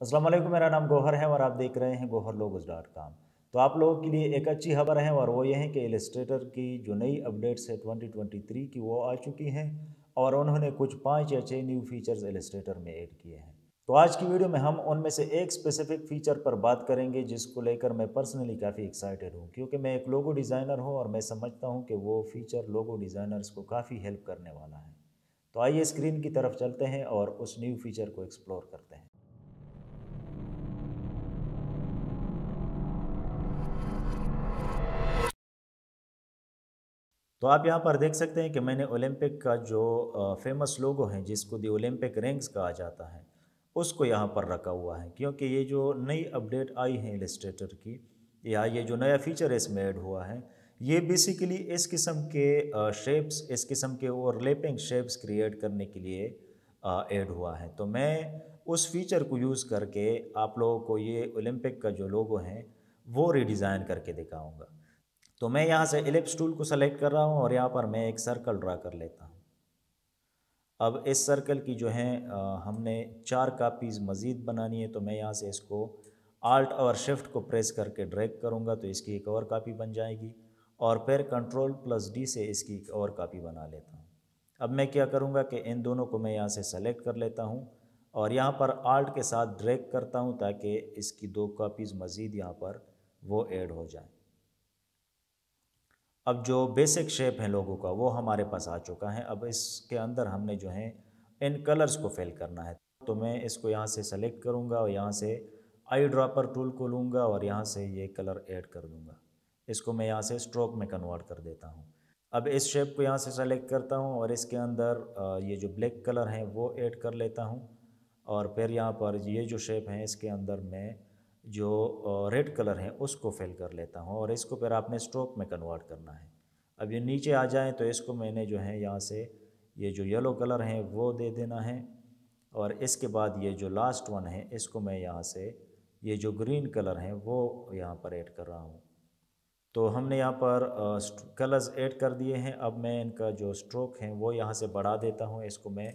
वालेकुम, मेरा नाम गोहर है और आप देख रहे हैं गोहर लोगोज डॉट काम। तो आप लोगों के लिए एक अच्छी खबर है और वो ये है कि इलस्ट्रेटर की जो नई अपडेट्स है 2023 की वो आ चुकी हैं और उन्होंने कुछ पाँच या छः न्यू फीचर्स इलस्ट्रेटर में ऐड किए हैं। तो आज की वीडियो में हम उनमें से एक स्पेसिफिक फ़ीचर पर बात करेंगे जिसको लेकर मैं पर्सनली काफ़ी एक्साइटेड हूँ, क्योंकि मैं एक लोगो डिज़ाइनर हूँ और मैं समझता हूँ कि वो फ़ीचर लोगो डिज़ाइनर्स को काफ़ी हेल्प करने वाला है। तो आइए स्क्रीन की तरफ़ चलते हैं और उस न्यू फीचर को एक्सप्लोर करते हैं। तो आप यहाँ पर देख सकते हैं कि मैंने ओलंपिक का जो फ़ेमस लोगो है, जिसको दी ओलंपिक रैंक्स कहा जाता है, उसको यहाँ पर रखा हुआ है। क्योंकि ये जो नई अपडेट आई है इलस्ट्रेटर की, या ये जो नया फीचर इसमें ऐड हुआ है, ये बेसिकली इस किस्म के शेप्स इस किस्म के ओवरलैपिंग शेप्स क्रिएट करने के लिए ऐड हुआ है। तो मैं उस फीचर को यूज़ करके आप लोगों को ये ओलंपिक का जो लोगो है, वो रिडिज़ाइन करके दिखाऊँगा। तो मैं यहाँ से एलिप्स टूल को सेलेक्ट कर रहा हूँ और यहाँ पर मैं एक सर्कल ड्रा कर लेता हूँ। अब इस सर्कल की जो है हमने चार कापीज़ मज़ीद बनानी है तो मैं यहाँ से इसको आल्ट और शिफ्ट को प्रेस करके ड्रैग करूँगा तो इसकी एक और कापी बन जाएगी और फिर कंट्रोल प्लस डी से इसकी एक और कापी बना लेता हूँ। अब मैं क्या करूँगा कि इन दोनों को मैं यहाँ से सेलेक्ट कर लेता हूँ और यहाँ पर आल्ट के साथ ड्रैग करता हूँ ताकि इसकी दो कापीज़ मज़ीद यहाँ पर वो ऐड हो जाए। अब जो बेसिक शेप है लोगों का, वो हमारे पास आ चुका है। अब इसके अंदर हमने जो है, इन कलर्स को फिल करना है। तो मैं इसको यहाँ से सेलेक्ट करूँगा और यहाँ से आई ड्रॉपर टूल को लूँगा और यहाँ से ये कलर ऐड कर दूँगा। इसको मैं यहाँ से स्ट्रोक में कन्वर्ट कर देता हूँ। अब इस शेप को यहाँ से सेलेक्ट करता हूँ और इसके अंदर ये जो ब्लैक कलर है वो ऐड कर लेता हूँ। और फिर यहाँ पर ये जो शेप है, इसके अंदर मैं जो रेड कलर है, उसको फिल कर लेता हूँ और इसको फिर आपने स्ट्रोक में कन्वर्ट करना है। अब ये नीचे आ जाए तो इसको मैंने जो है यहाँ से ये जो येलो कलर है वो दे देना है और इसके बाद ये जो लास्ट वन है, इसको मैं यहाँ से ये जो ग्रीन कलर है वो यहाँ पर ऐड कर रहा हूँ। तो हमने यहाँ पर कलर्स ऐड कर दिए हैं। अब मैं इनका जो स्ट्रोक है वो यहाँ से बढ़ा देता हूँ। इसको मैं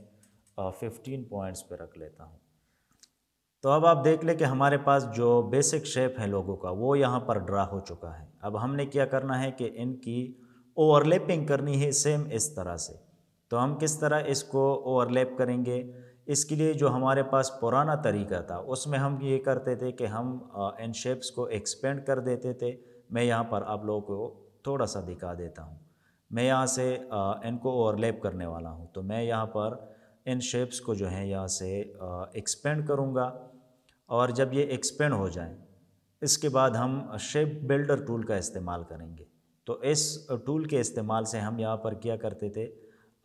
फिफ्टीन पॉइंट्स पे रख लेता हूँ। तो अब आप देख लें कि हमारे पास जो बेसिक शेप है लोगों का, वो यहाँ पर ड्रा हो चुका है। अब हमने क्या करना है कि इनकी ओवरलैपिंग करनी है सेम इस तरह से। तो हम किस तरह इसको ओवरलैप करेंगे? इसके लिए जो हमारे पास पुराना तरीका था, उसमें हम ये करते थे कि हम इन शेप्स को एक्सपेंड कर देते थे। मैं यहाँ पर आप लोगों को थोड़ा सा दिखा देता हूँ। मैं यहाँ से इनको ओवरलैप करने वाला हूँ। तो मैं यहाँ पर इन शेप्स को जो है यहाँ से एक्सपेंड करूँगा। और जब ये एक्सपेंड हो जाए इसके बाद हम शेप बिल्डर टूल का इस्तेमाल करेंगे। तो इस टूल के इस्तेमाल से हम यहाँ पर क्या करते थे?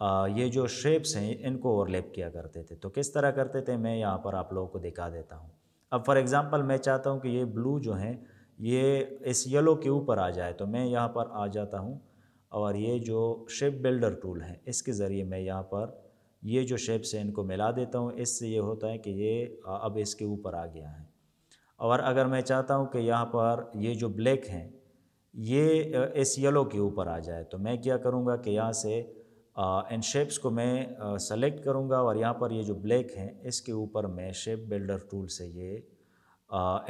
आ, ये जो शेप्स हैं इनको ओवरलैप किया करते थे। तो किस तरह करते थे? मैं यहाँ पर आप लोगों को दिखा देता हूँ। अब फॉर एग्ज़ाम्पल मैं चाहता हूँ कि ये ब्लू जो है ये इस येलो के ऊपर आ जाए। तो मैं यहाँ पर आ जाता हूँ और ये जो शेप बिल्डर टूल है इसके ज़रिए मैं यहाँ पर ये जो शेप्स हैं इनको मिला देता हूँ, इससे ये होता है कि ये अब इसके ऊपर आ गया है। और अगर मैं चाहता हूँ कि यहाँ पर ये जो ब्लैक हैं, ये इस येलो के ऊपर आ जाए तो मैं क्या करूँगा कि यहाँ से इन शेप्स को मैं सेलेक्ट करूँगा और यहाँ पर ये जो ब्लैक हैं, इसके ऊपर मैं शेप बिल्डर टूल से ये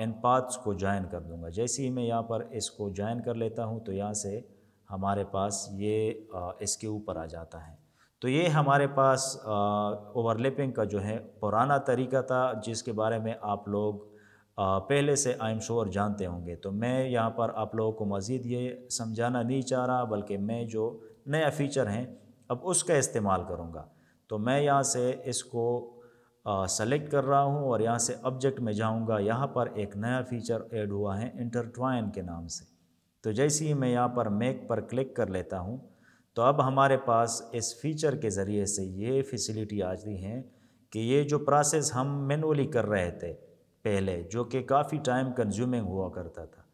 इन पाथ्स को ज्वाइन कर दूँगा। जैसे ही मैं यहाँ पर इसको ज्वाइन कर लेता हूँ तो यहाँ से हमारे पास ये इसके ऊपर आ जाता है। तो ये हमारे पास ओवरलैपिंग का जो है पुराना तरीका था जिसके बारे में आप लोग आ, पहले से आई एम श्योर जानते होंगे। तो मैं यहाँ पर आप लोगों को मज़ीद ये समझाना नहीं चाह रहा बल्कि मैं जो नया फ़ीचर हैं अब उसका इस्तेमाल करूँगा। तो मैं यहाँ से इसको सेलेक्ट कर रहा हूँ और यहाँ से ऑब्जेक्ट में जाऊँगा। यहाँ पर एक नया फ़ीचर ऐड हुआ है इंटरट्वाइन के नाम से। तो जैसे ही मैं यहाँ पर मेक पर क्लिक कर लेता हूँ तो अब हमारे पास इस फीचर के ज़रिए से ये फैसिलिटी आ गई हैं कि ये जो प्रोसेस हम मैनुअली कर रहे थे पहले, जो कि काफ़ी टाइम कंज्यूमिंग हुआ करता था,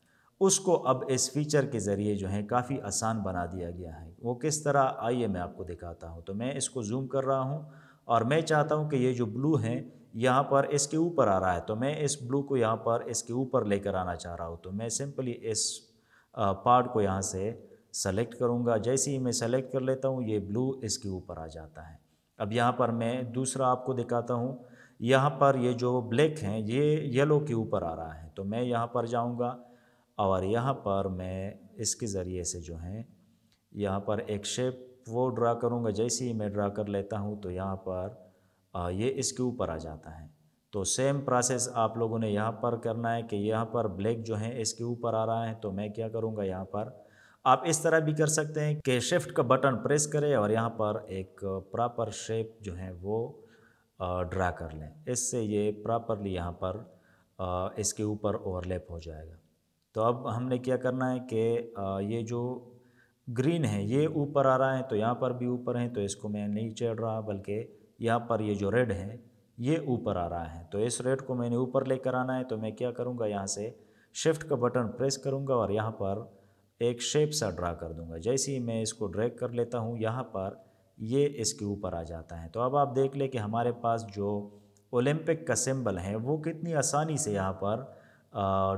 उसको अब इस फीचर के ज़रिए जो है काफ़ी आसान बना दिया गया है। वो किस तरह? आइए मैं आपको दिखाता हूँ। तो मैं इसको जूम कर रहा हूँ और मैं चाहता हूँ कि ये जो ब्लू हैं, यहाँ पर इसके ऊपर आ रहा है। तो मैं इस ब्लू को यहाँ पर इसके ऊपर लेकर आना चाह रहा हूँ। तो मैं सिंपली इस पार्ट को यहाँ से सेलेक्ट करूँगा। जैसे ही मैं सेलेक्ट कर लेता हूँ, ये ब्लू इसके ऊपर आ जाता है। अब यहाँ पर मैं दूसरा आपको दिखाता हूँ। यहाँ पर ये जो ब्लैक हैं, ये येलो के ऊपर आ रहा है। तो मैं यहाँ पर जाऊँगा और यहाँ पर मैं इसके ज़रिए से जो है, यहाँ पर एक शेप वो ड्रा करूँगा। जैसे ही मैं ड्रा कर लेता हूँ तो यहाँ पर ये इसके ऊपर आ जाता है। तो सेम प्रोसेस आप लोगों ने यहाँ पर करना है कि यहाँ पर ब्लैक जो है, इसके ऊपर आ रहा है। तो मैं क्या करूँगा, यहाँ पर आप इस तरह भी कर सकते हैं कि शिफ्ट का बटन प्रेस करें और यहाँ पर एक प्रॉपर शेप जो है वो ड्रा कर लें। इससे ये प्रॉपरली यहाँ पर इसके ऊपर ओवरलैप हो जाएगा। तो अब हमने क्या करना है कि ये जो ग्रीन है, ये ऊपर आ रहा है तो यहाँ पर भी ऊपर है तो इसको मैं नहीं चढ़ रहा बल्कि यहाँ पर ये जो रेड है, ये ऊपर आ रहा है। तो इस रेड को मैंने ऊपर लेकर आना है तो मैं क्या करूँगा, यहाँ से शिफ्ट का बटन प्रेस करूँगा और यहाँ पर एक शेप सा ड्रा कर दूँगा। जैसे ही मैं इसको ड्रैग कर लेता हूँ, यहाँ पर ये इसके ऊपर आ जाता है। तो अब आप देख लें कि हमारे पास जो ओलंपिक का सिंबल है, वो कितनी आसानी से यहाँ पर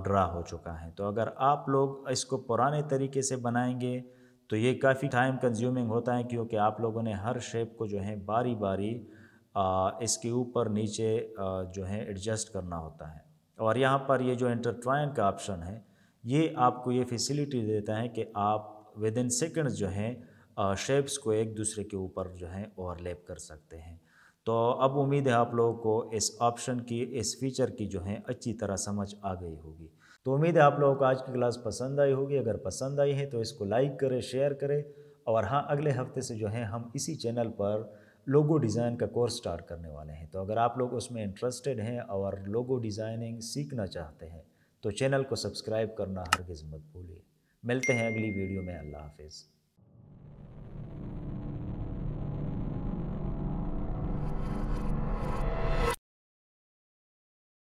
ड्रा हो चुका है। तो अगर आप लोग इसको पुराने तरीके से बनाएँगे तो ये काफ़ी टाइम कंज्यूमिंग होता है, क्योंकि आप लोगों ने हर शेप को जो है बारी बारी इसके ऊपर नीचे जो है एडजस्ट करना होता है। और यहाँ पर ये जो इंटरट्वाइन का ऑप्शन है ये आपको ये फैसिलिटी देता है कि आप विद इन सेकेंड्स जो हैं शेप्स को एक दूसरे के ऊपर जो है ओवरलैप कर सकते हैं। तो अब उम्मीद है आप लोगों को इस ऑप्शन की, इस फीचर की जो है, अच्छी तरह समझ आ गई होगी। तो उम्मीद है आप लोगों को आज की क्लास पसंद आई होगी। अगर पसंद आई है तो इसको लाइक करें शेयर करें और हाँ अगले हफ़्ते से जो है हम इसी चैनल पर लोगो डिज़ाइन का कोर्स स्टार्ट करने वाले हैं। तो अगर आप लोग उसमें इंटरेस्टेड हैं और लोगो डिज़ाइनिंग सीखना चाहते हैं तो चैनल को सब्सक्राइब करना हरगिज़ मत भूलिए। मिलते हैं अगली वीडियो में। अल्लाह हाफिज़।